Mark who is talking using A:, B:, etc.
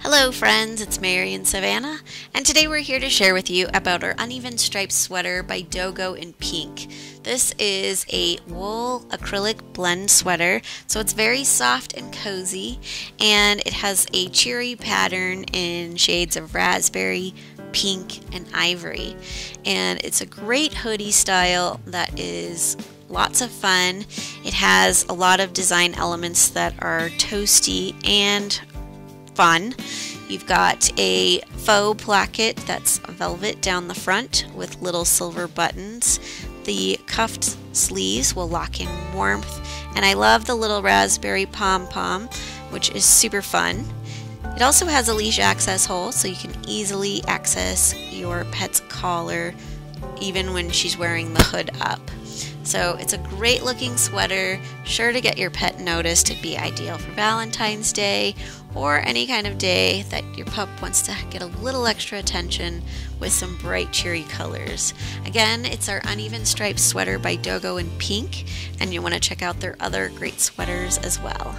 A: Hello friends, it's Mary and Savannah, and today we're here to share with you about our uneven striped sweater by Dogo in pink. This is a wool acrylic blend sweater, so it's very soft and cozy, and it has a cheery pattern in shades of raspberry, pink, and ivory. And it's a great hoodie style that is lots of fun. It has a lot of design elements that are toasty and fun. You've got a faux placket that's velvet down the front with little silver buttons. The cuffed sleeves will lock in warmth, and I love the little raspberry pom-pom, which is super fun. It also has a leash access hole, so you can easily access your pet's collar even when she's wearing the hood up. So it's a great looking sweater, sure to get your pet noticed. It'd be ideal for Valentine's Day or any kind of day that your pup wants to get a little extra attention with some bright cheery colors. Again, it's our uneven striped sweater by Dogo in pink and you want to check out their other great sweaters as well.